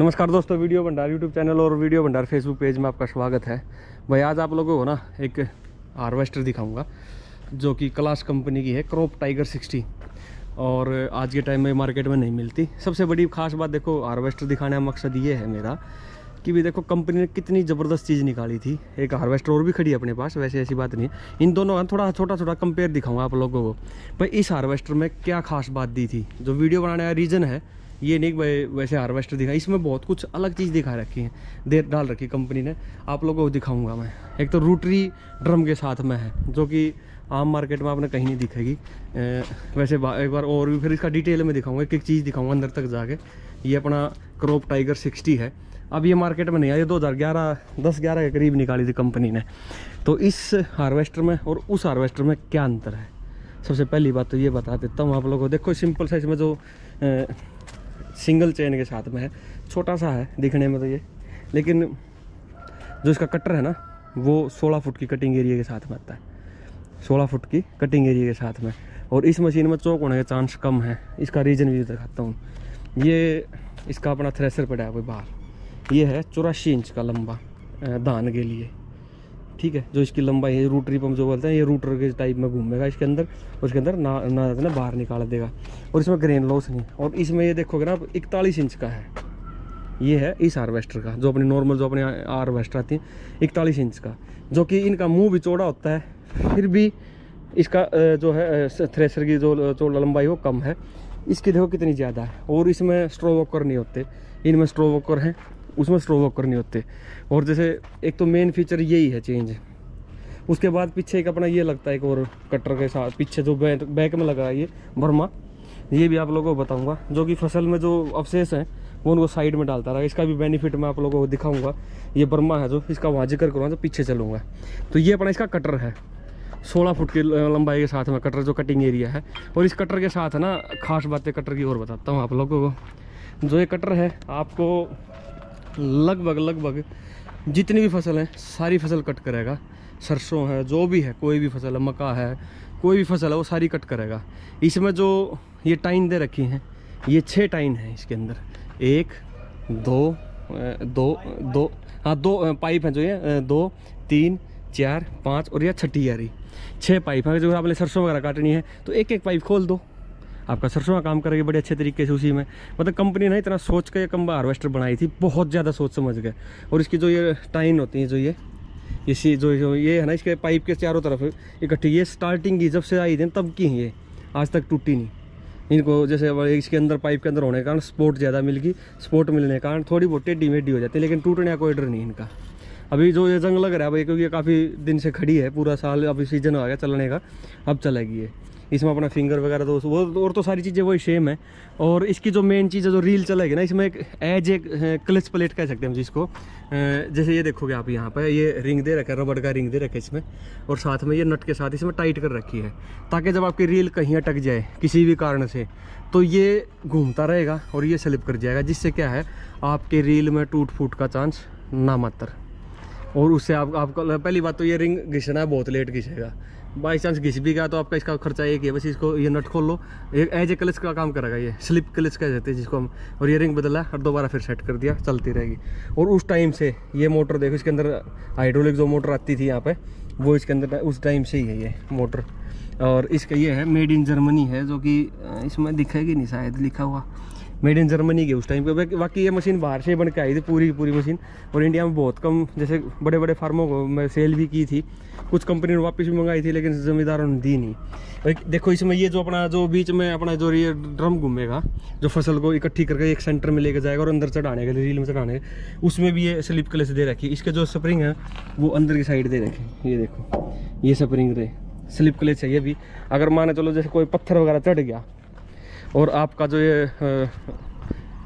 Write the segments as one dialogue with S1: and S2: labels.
S1: नमस्कार दोस्तों, video Bhandar YouTube channel और वीडियो भंडार फेसबुक पेज में आपका स्वागत है। भाई, आज आप लोगों को ना एक हार्वेस्टर दिखाऊँगा, जो कि क्लास कंपनी की है क्रॉप टाइगर 60 और आज के टाइम में मार्केट में नहीं मिलती। सबसे बड़ी खास बात, देखो, हार्वेस्टर दिखाने का मकसद ये है मेरा कि भी देखो कंपनी ने कितनी ज़बरदस्त चीज़ निकाली थी। एक हार्वेस्टर और भी खड़ी है अपने पास, वैसे ऐसी बात नहीं है। इन दोनों का थोड़ा छोटा छोटा कंपेयर दिखाऊँगा आप लोगों को। भाई, इस हार्वेस्टर में क्या खास बात दी थी? जो वीडियो बनाने का रीज़न है ये नहीं वैसे हार्वेस्टर दिखा इसमें बहुत कुछ अलग चीज़ दिखा रखी है। दे डाल रखी कंपनी ने। आप लोगों को दिखाऊँगा मैं। एक तो रूटरी ड्रम के साथ में है, जो कि आम मार्केट में आपने कहीं नहीं दिखेगी। वैसे एक बार और भी फिर इसका डिटेल में दिखाऊँगा एक एक चीज़ दिखाऊँगा अंदर तक जाके। ये अपना क्रॉप टाइगर सिक्सटी है। अब ये मार्केट में नहीं आई दो हज़ार ग्यारह, दस ग्यारह के करीब निकाली थी कंपनी ने। तो इस हार्वेस्टर में और उस हार्वेस्टर में क्या अंतर है? सबसे पहली बात तो ये बता देता हूँ आप लोगों को। देखो सिंपल सा इसमें जो सिंगल चेन के साथ में है। छोटा सा है दिखने में तो ये। लेकिन जो इसका कटर है ना, वो 16 फुट की कटिंग एरिया के साथ में आता है। 16 फुट की कटिंग एरिया के साथ में। और इस मशीन में चौक होने का चांस कम है। इसका रीज़न भी दिखाता हूँ। ये इसका अपना थ्रेसर पड़ा है कोई बाहर। ये है चौरासी इंच का लंबा धान के लिए। ठीक है, जो इसकी लंबाई है रूटरी पंप जो बोलते हैं, ये रूटर के टाइप में घूमेगा इसके अंदर, और इसके अंदर ना ना ना बाहर निकाल देगा। और इसमें ग्रेन लॉस नहीं। और इसमें ये देखोगे ना, इकतालीस इंच का है। ये है इस हार्वेस्टर का, जो अपनी नॉर्मल जो अपने हार्वेस्टर आती है, इकतालीस इंच का। जो कि इनका मुँह भी चौड़ा होता है, फिर भी इसका जो है थ्रेसर की जो चौड़ा लंबाई वो कम है। इसकी देखो कितनी ज़्यादा है। और इसमें स्ट्रो वॉकर नहीं होते। इनमें स्ट्रो वॉकर हैं। उसमें स्ट्रो वॉकर नहीं होते और जैसे एक तो मेन फीचर यही है चेंज उसके बाद पीछे एक अपना ये लगता है एक और कटर के साथ, पीछे जो बैक बैक में लगा है ये बर्मा ये भी आप लोगों को बताऊँगा, जो कि फ़सल में जो अवशेष हैं, वो उनको साइड में डालता रहा इसका भी बेनिफिट मैं आप लोगों को दिखाऊँगा। ये बर्मा है जो, इसका वहाँ ज़िक्र करूँगा तो पीछे चलूँगा। तो ये अपना इसका कटर है। 16 फुट की लंबाई के साथ में कटर जो कटिंग एरिया है। और इस कटर के साथ है ना खास बातें कटर की और बताता हूँ आप लोगों को। जो ये कटर है, आपको लगभग लगभग जितनी भी फ़सल है, सारी फ़सल कट करेगा। सरसों है, जो भी है, कोई भी फ़सल है मक्का है, कोई भी फ़सल है, वो सारी कट करेगा। इसमें जो ये टाइन दे रखी हैं, ये छः टाइन है इसके अंदर। एक, दो दो दो हाँ दो पाइप हैं जो ये दो, तीन, चार, पाँच और यह छठी रही। छः पाइप है जो आपने सरसों वगैरह काटनी है तो एक एक पाइप खोल दो। आपका सरसों का काम करेगी बड़े अच्छे तरीके से उसी में। मतलब कंपनी ने इतना सोच के कम हार्वेस्टर बनाई थी बहुत ज़्यादा सोच समझ गए और इसकी जो ये टाइन होती है जो ये इसी जो, ये है ना इसके पाइप के चारों तरफ़ इकट्ठी ये स्टार्टिंग की जब से आई थी तब की ये। आज तक टूटी नहीं। इनको जैसे इसके अंदर पाइप के अंदर होने के कारण स्पोर्ट ज़्यादा मिल गई स्पोर्ट मिलने के कारण थोड़ी बहुत टेढ़ी मेडी हो जाती है लेकिन टूटने का कोई डर नहीं इनका। अभी जो ये जंग लग रहा है भाई क्योंकि ये काफ़ी दिन से खड़ी है पूरा साल अभी सीज़न आ गया चलने का अब चलेगी ये। इसमें अपना फिंगर वगैरह तो वो और तो सारी चीज़ें वही सेम है। और इसकी जो मेन चीज़ है, जो रील चलेगी ना, इसमें एक एज एक क्लच प्लेट कह सकते हैं हम जिसको। जैसे ये देखोगे आप यहाँ पर, ये रिंग दे रखा है रबड़ का रिंग दे रखा है इसमें। और साथ में ये नट के साथ इसमें टाइट कर रखी है, ताकि जब आपकी रील कहीं अटक जाए, किसी भी कारण से तो ये घूमता रहेगा और ये स्लिप कर जाएगा, जिससे क्या है, आपके रील में टूट फूट का चांस ना मात्र। और उससे आप, आपको, पहली बात तो ये रिंग घिसना बहुत लेट घिसेगा। बाई चांस घिस भी गया तो आपका इसका खर्चा एक ही है। बस इसको ये नट खोल लो। एक एज ए क्लच का काम करेगा ये। स्लिप क्लच कह देते हैं जिसको हम। और ये रिंग बदला और दोबारा फिर सेट कर दिया, चलती रहेगी। और उस टाइम से ये मोटर देखो, इसके अंदर हाइड्रोलिक जो मोटर आती थी यहाँ पे, वो इसके अंदर उस टाइम से ही है ये मोटर और इसका ये है मेड इन जर्मनी है, जो कि इसमें दिखेगी नहीं, शायद लिखा हुआ। मेड इन जर्मनी के उस टाइम पे। बाकी ये मशीन बाहर से बन के आई थी, पूरी पूरी मशीन और इंडिया में बहुत कम, जैसे बड़े बड़े फार्मों को मैं सेल भी की थी। कुछ कंपनी ने वापस भी मंगाई थी, लेकिन ज़मींदारों ने दी नहीं। देखो, इसमें ये जो अपना, जो बीच में अपना जो ये ड्रम घूमेगा, जो फ़सल को इकट्ठी करके एक सेंटर में लेके जाएगा और अंदर चढ़ाने के लिए रील में चढ़ाने उसमें भी ये स्लिप कलर से दे रखी। इसके जो स्प्रिंग है, वो अंदर की साइड दे रखे। ये देखो, ये स्प्रिंग दे स्लिप कलर चाहिए भी। अगर माने चलो, जैसे कोई पत्थर वगैरह चढ़ गया, और आपका जो ये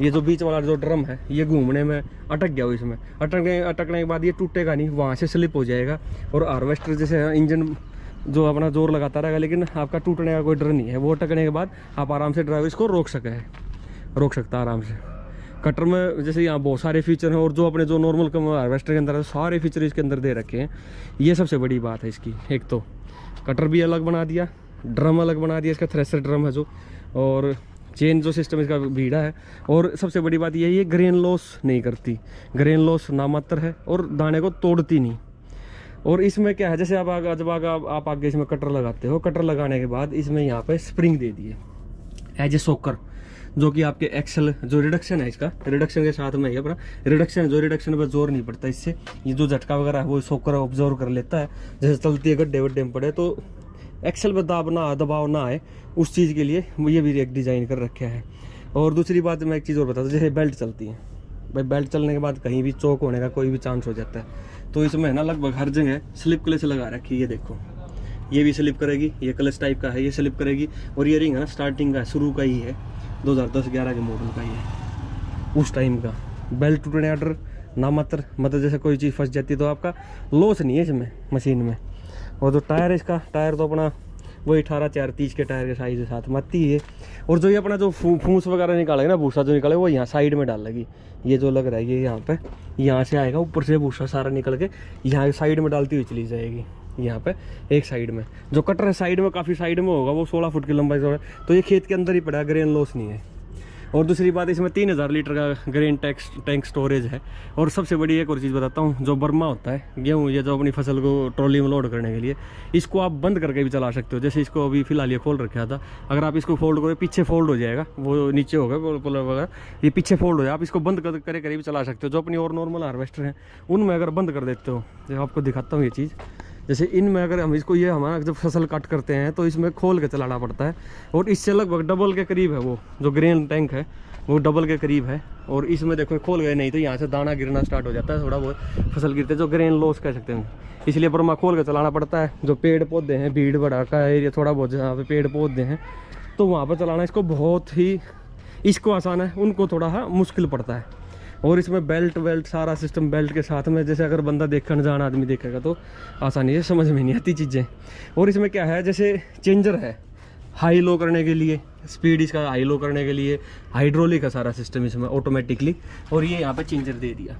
S1: ये जो बीच वाला जो ड्रम है, ये घूमने में अटक गया हो इसमें। अटकने अटकने के बाद ये टूटेगा नहीं, वहाँ से स्लिप हो जाएगा और हार्वेस्टर जैसे इंजन जो अपना ज़ोर लगाता रहेगा, लेकिन आपका टूटने का कोई डर नहीं है। वो अटकने के बाद आप आराम से ड्राइवर इसको रोक सके रोक सकता है आराम से। कटर में जैसे यहाँ बहुत सारे फीचर हैं और जो अपने जो नॉर्मल कम हार्वेस्टर के अंदर है, सारे फीचर इसके अंदर दे रखे हैं। ये सबसे बड़ी बात है इसकी, एक तो। कटर भी अलग बना दिया, ड्रम अलग बना दिया, इसका थ्रेसर ड्रम है जो। और चेन जो सिस्टम इसका भीड़ा है। और सबसे बड़ी बात यही है ग्रेन लॉस नहीं करती। ग्रेन लॉस नामात्र है और दाने को तोड़ती नहीं। और इसमें क्या है जैसे आप आगे जब आगे आप, आगे इसमें कटर लगाते हो कटर लगाने के बाद इसमें यहाँ पे स्प्रिंग दे दिए। एज ए सोकर जो कि आपके एक्सल जो रिडक्शन है इसका रिडक्शन के साथ में ही अपना रिडक्शन जो रिडक्शन पर ज़ोर नहीं पड़ता इससे। ये जो झटका वगैरह है वो सोकर ऑब्ज़र्व कर लेता है। जैसे चलती है गड्ढे वड्ढे में पड़े तो एक्सल में दाब ना, दबाव ना आए, उस चीज़ के लिए ये भी एक डिज़ाइन कर रखा है। और दूसरी बात मैं एक चीज़ और बता दूँ जैसे बेल्ट चलती है। भाई बेल्ट चलने के बाद कहीं भी चौक होने का कोई भी चांस हो जाता है। तो इसमें ना लगभग हर जगह स्लिप क्लेच लगा रखी है, ये देखो। ये भी स्लिप करेगी, ये क्लच टाइप का है, ये स्लिप करेगी। और ये रिंग है ना स्टार्टिंग का, शुरू का ही है। 2010-11 के मॉडल का ही है। उस टाइम का। बेल्ट टूटने ऑर्डर ना मात्र मतलब जैसे कोई चीज़ फंस जाती है तो आपका लॉस नहीं है इसमें मशीन में। और जो टायर है इसका, टायर तो अपना वही अठारह, चार, तीस के टायर के साइज़ के साथ मत्ती है। और जो ये अपना जो फूस वगैरह निकालेगा ना, भूसा जो निकाले वो यहाँ साइड में डाल लगी। ये जो लग रहा है, ये यहाँ पे, यहाँ से आएगा, ऊपर से भूसा सारा निकल के, यहाँ साइड में डालती हुई चली जाएगी। यहाँ पे, एक साइड में। जो कटर है साइड में, काफ़ी साइड में होगा, वो 16 फुट की लंबाई से तो ये खेत के अंदर ही पड़ा ग्रेन लॉस नहीं है। और दूसरी बात, इसमें तीन हज़ार लीटर का ग्रेन टैक्स टैंक स्टोरेज है। और सबसे बड़ी एक और चीज़ बताता हूँ, जो बर्मा होता है, गेहूँ, या जो अपनी फ़सल को ट्रॉली में लोड करने के लिए, इसको आप बंद करके भी चला सकते हो। जैसे इसको अभी फ़िलहाल ये खोल रखा था, अगर आप इसको फोल्ड करो पीछे फोल्ड हो जाएगा, वो नीचे होगा वगैरह, ये पीछे फोल्ड हो जाए, आप इसको बंद कर, करे करे भी चला सकते हो, जो अपनी और नॉर्मल हार्वेस्टर हैं, उनमें अगर बंद कर देते हो तो आपको दिखाता हूँ ये चीज़। जैसे इनमें अगर हम इसको ये हमारा जब फ़सल कट करते हैं तो इसमें खोल के चलाना पड़ता है। और इससे लगभग डबल के करीब है वो, जो ग्रेन टैंक है, वो डबल के करीब है। और इसमें देखो, खोल गए, नहीं तो यहाँ से दाना गिरना स्टार्ट हो जाता है, थोड़ा बहुत फ़सल गिरते जो ग्रेन लॉस कह सकते हैं। इसलिए बर्मा खोल के चलाना पड़ता है। जो पेड़ पौधे हैं, भीड़ भड़ा का एरिया, थोड़ा बहुत जहाँ पे पेड़ पौधे हैं तो वहाँ पर चलाना इसको बहुत ही, इसको आसान है, उनको थोड़ा सा मुश्किल पड़ता है। और इसमें बेल्ट वेल्ट सारा सिस्टम बेल्ट के साथ में जैसे अगर बंदा देखकर जान, आदमी देखेगा तो आसानी से समझ में नहीं आती चीज़ें। और इसमें क्या है, जैसे चेंजर है हाई लो करने के लिए स्पीड इसका हाई लो करने के लिए हाइड्रोलिक है सारा सिस्टम इसमें ऑटोमेटिकली और ये यहाँ पर चेंजर दे दिया।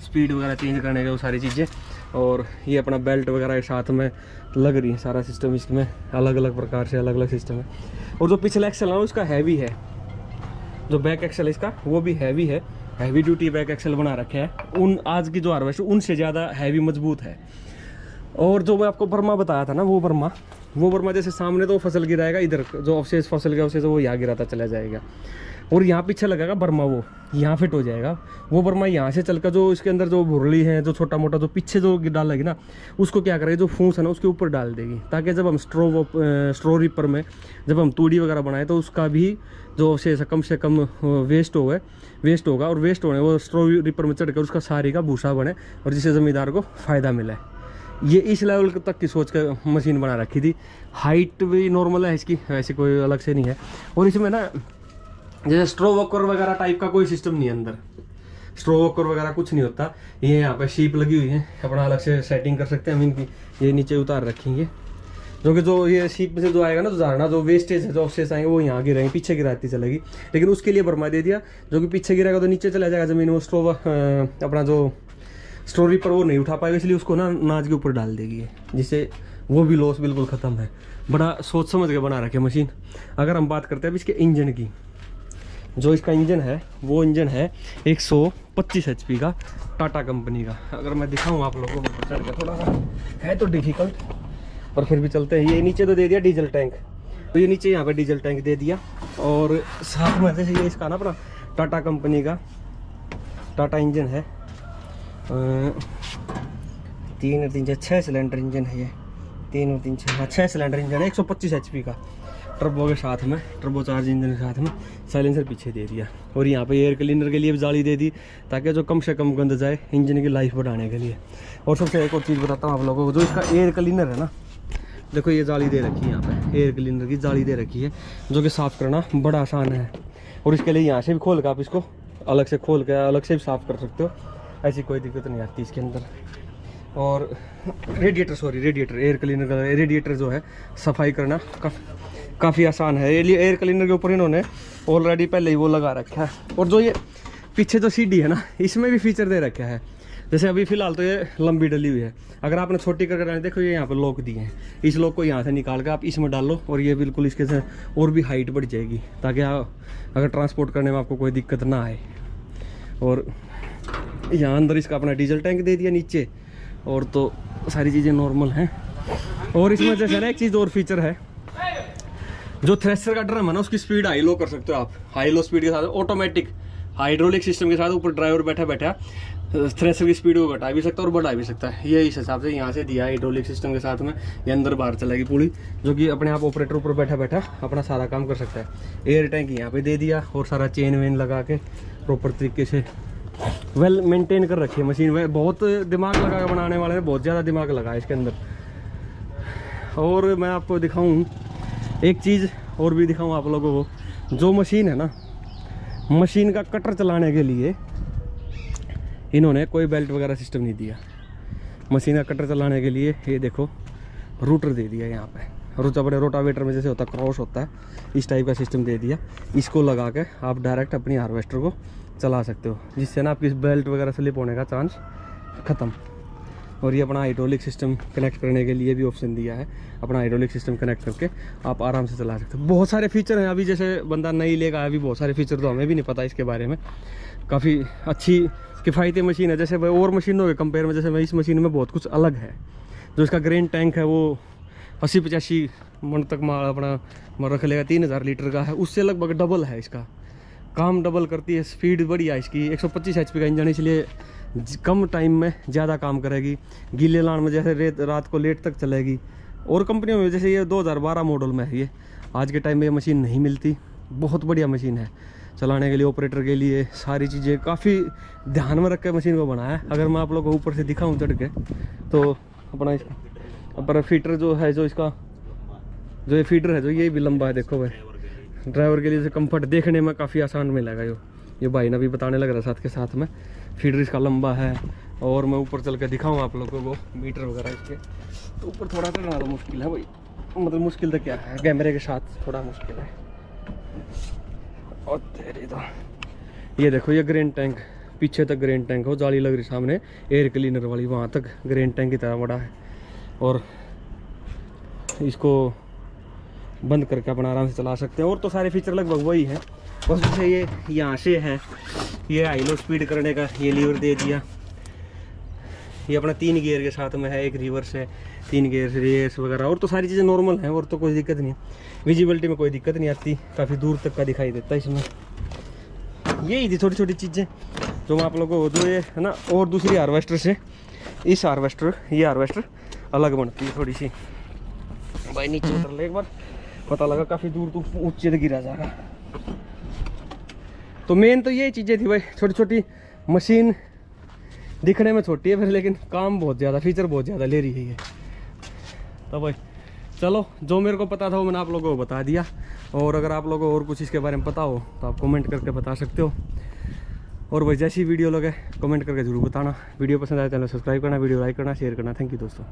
S1: स्पीड वगैरह चेंज करने के वो सारी चीज़ें, और ये अपना बेल्ट वगैरह के साथ में लग रही है, सारा सिस्टम इसमें अलग अलग प्रकार से अलग अलग सिस्टम है। और जो पिछला एक्सल है, उसका हैवी है। जो बैक एक्सल इसका, वो भी हैवी है। हैवी ड्यूटी बैक एक्सल बना रखे हैं। उन, आज की जो हार्वेस्ट उनसे ज़्यादा हैवी मज़बूत है। और जो मैं आपको बर्मा बताया था ना, वो बर्मा वो बर्मा जैसे सामने तो फ़सल गिराएगा, इधर जो अवशेष फ़सल के अवशेष वो यहाँ गिराता चला जाएगा। और यहाँ पीछे लगेगा बर्मा वो, यहाँ फिट हो जाएगा। वो बर्मा यहाँ से चलकर जो इसके अंदर जो भुरली है, जो छोटा मोटा जो पीछे जो डालेगी ना, उसको क्या करेगी, जो फूस है ना, उसके ऊपर डाल देगी। ताकि जब हम स्ट्रो स्ट्रो रिपर में जब हम तूड़ी वगैरह बनाए तो उसका भी जो अवशेष कम से कम वेस्ट हो गए वेस्ट होगा। और वेस्ट होने, वो स्ट्रो रिपर में चढ़कर उसका सारी का भूसा बने और जिससे ज़मींदार को फ़ायदा मिले। ये इस लेवल तक की सोच कर मशीन बना रखी थी। हाइट भी नॉर्मल है, इसकी वैसे कोई अलग से नहीं है। और इसमें ना जैसे स्ट्रो वॉकर वगैरह टाइप का कोई सिस्टम नहीं है अंदर। स्ट्रो वॉकर वगैरह कुछ नहीं होता। ये यहाँ पे शीप लगी हुई है। अपना अलग से सेटिंग कर सकते हैं हम इनकी। ये नीचे उतार रखेंगे। जो कि जो ये शीप में से जो आएगा ना, जो झाड़ना जो वेस्टेज है, जो अवशेष आएँगे, वो यहाँ गिरेंगे, पीछे गिराती चलेगी। लेकिन उसके लिए बरमा दे दिया, जो कि पीछे गिरेगा तो नीचे चला जाएगा ज़मीन, वो स्ट्रो अपना जो स्टोरी पर वो नहीं उठा पाएगा, इसलिए उसको ना नाच के ऊपर डाल देगी जिससे वो भी लॉस बिल्कुल ख़त्म है। बड़ा सोच समझ के बना रखे मशीन अगर हम बात करते हैं अब इसके इंजन की। जो इसका इंजन है, वो इंजन है 125 एचपी का, टाटा कंपनी का। अगर मैं दिखाऊँ आप लोगों को, चढ़ के थोड़ा सा, है तो डिफ़िकल्ट पर फिर भी चलते हैं। ये नीचे तो दे दिया डीजल टैंक। तो ये नीचे यहाँ पे डीजल टैंक दे दिया, और साथ में जैसे ये इसका ना अपना टाटा कंपनी का टाटा इंजन है। तीन तीन छः सिलेंडर इंजन है ये। तीन तीन छः हाँ छः सिलेंडर इंजन है, एक सौ पच्चीस एच पी का। ट्रबो के साथ में ट्रबो चार्ज इंजन के साथ में साइलेंसर पीछे दे दिया और यहाँ पे एयर क्लीनर के लिए भी जाली दे दी ताकि जो कम से कम गंद जाए इंजन की लाइफ बढ़ाने के लिए। और सबसे एक और चीज़ बताता हूँ आप लोगों को, जो इसका एयर क्लीनर है ना, देखो ये जाली दे रखी है यहाँ पे एयर क्लीनर की जाली दे रखी है, जो कि साफ़ करना बड़ा आसान है। और इसके लिए यहाँ से भी खोल कर आप इसको अलग से खोल कर अलग से भी साफ़ कर सकते हो, ऐसी कोई दिक्कत नहीं आती इसके अंदर। और radiator sorry radiator air cleaner का रेडिएटर जो है, सफ़ाई करना काफ़ी आसान है। ये एयर क्लीनर के ऊपर इन्होंने ऑलरेडी पहले ही वो लगा रखा है। और जो ये पीछे जो सीढ़ी है ना, इसमें भी फीचर दे रखा है। जैसे अभी फ़िलहाल तो ये लंबी डली हुई है। अगर आपने छोटी करके डाली देखो ये यहाँ पर लॉक दिए हैं। इस लॉक को यहाँ से निकाल के आप इसमें डालो और ये बिल्कुल इसके से और भी हाइट बढ़ जाएगी, ताकि आप, अगर ट्रांसपोर्ट करने में आपको कोई दिक्कत ना आए। और यहाँ अंदर इसका अपना डीजल टैंक दे दिया नीचे। और तो सारी चीज़ें नॉर्मल हैं। और इसमें जैसे ना एक चीज़ और फीचर है। जो थ्रेसर का ड्रम है ना उसकी स्पीड हाई लो कर सकते हो आप। हाई लो स्पीड के साथ ऑटोमेटिक हाइड्रोलिक सिस्टम के साथ ऊपर ड्राइवर बैठा बैठा थ्रेसर की स्पीड को घटा भी सकता है और बढ़ा भी सकता है। ये इस हिसाब से यहाँ से दिया हाइड्रोलिक सिस्टम के साथ में। ये अंदर बाहर चलेगी पूरी, जो कि अपने आप ऑपरेटर ऊपर बैठा बैठा अपना सारा काम कर सकता है। एयर टैंक यहाँ पे दे दिया और सारा चेन वेन लगा के प्रॉपर तरीके से वेल मेंटेन कर रखी है मशीन में बहुत दिमाग लगा बनाने वाले ने बहुत ज़्यादा दिमाग लगा है इसके अंदर। और मैं आपको दिखाऊँ एक चीज़ और भी दिखाऊँ आप लोगों को। जो मशीन है ना, मशीन का कटर चलाने के लिए इन्होंने कोई बेल्ट वगैरह सिस्टम नहीं दिया। मशीन का कटर चलाने के लिए ये देखो, रूटर दे दिया यहाँ पे। रोटा बड़े रोटावेटर में जैसे होता है, क्रॉस होता है, इस टाइप का सिस्टम दे दिया। इसको लगा के आप डायरेक्ट अपनी हार्वेस्टर को चला सकते हो, जिससे ना आपकी बेल्ट वगैरह स्लिप होने का चांस ख़त्म। और ये अपना हाइड्रोलिक सिस्टम कनेक्ट करने के लिए भी ऑप्शन दिया है। अपना हाइड्रोलिक सिस्टम कनेक्ट करके आप आराम से चला सकते हो। बहुत सारे फीचर हैं। अभी जैसे बंदा नहीं लेगा, अभी बहुत सारे फीचर तो हमें भी नहीं पता इसके बारे में। काफ़ी अच्छी किफ़ायती मशीन है। जैसे वह और मशीनों के कंपेयर में, जैसे इस मशीन में बहुत कुछ अलग है। जो इसका ग्रेन टैंक है, वो अस्सी पचासी मन तक माल अपना रख लेगा, तीन हज़ार लीटर का है। उससे लगभग डबल है इसका। काम डबल करती है स्पीड बढ़िया इसकी। 125 सौ का इंजन इसलिए कम टाइम में ज़्यादा काम करेगी। गीले लान में जैसे रेत रात को लेट तक चलेगी। और कंपनियों में जैसे ये 2012 मॉडल में है ये। आज के टाइम में ये मशीन नहीं मिलती। बहुत बढ़िया मशीन है। चलाने के लिए ऑपरेटर के लिए सारी चीज़ें काफ़ी ध्यान में रख के मशीन को बनाया अगर मैं आप लोग को ऊपर से दिखाऊँ चढ़ के तो अपना इसका अपना फीटर जो है, जो इसका जो ये फीटर है, जो ये भी लंबा है, देखो भाई। ड्राइवर के लिए कंफर्ट देखने में काफ़ी आसान मिलेगा यो। ये भाई ने भी बताने लग रहा है साथ के साथ में। फीडर इसका लंबा है और मैं ऊपर चल के दिखाऊँ आप लोगों को मीटर वगैरह इसके। तो ऊपर थोड़ा चढ़ना तो मुश्किल है भाई। मतलब मुश्किल तो क्या है? कैमरे के साथ थोड़ा मुश्किल है। और तेरी तो ये देखो, ये ग्रेन टैंक पीछे तक ग्रेन टैंक हो, जाली लग रही सामने। एयर क्लीनर वाली, वहाँ तक ग्रेन टैंक की तरह बड़ा है। और इसको बंद करके अपना आराम से चला सकते हैं। और तो सारे फीचर लगभग वही है। बस जैसे ये यहाँ से है। ये हाई लो स्पीड करने का ये लीवर दे दिया। ये अपना तीन गियर के साथ में है, एक रिवर्स है, तीन गियर रेस वगैरह। और तो सारी चीज़ें नॉर्मल हैं, और तो कोई दिक्कत नहीं है। विजिबिलिटी में कोई दिक्कत नहीं आती। काफ़ी दूर तक का दिखाई देता है इसमें। यही थी छोटी छोटी चीज़ें जो मैं आप लोगों को जो ये, है ना, और दूसरी हार्वेस्टर से। इस हार्वेस्टर ये हार्वेस्टर अलग बनती है थोड़ी सी। भाई, नीचे उतर ले एक बार। पता लगा काफ़ी दूर तो ऊँचे गिरा जा रहा। तो मेन तो ये चीज़ें थी भाई। छोटी छोटी मशीन दिखने में छोटी है फिर, लेकिन काम बहुत ज़्यादा फीचर बहुत ज़्यादा ले रही है ये। तो भाई, चलो, जो मेरे को पता था वो मैंने आप लोगों को बता दिया। और अगर आप लोगों को और कुछ इसके बारे में पता हो तो आप कमेंट करके बता सकते हो। और भाई, जैसी वीडियो लगे कमेंट करके ज़रूर बताना। वीडियो पसंद आए चैनल सब्सक्राइब करना, वीडियो लाइक करना शेयर करना। थैंक यू दोस्तों।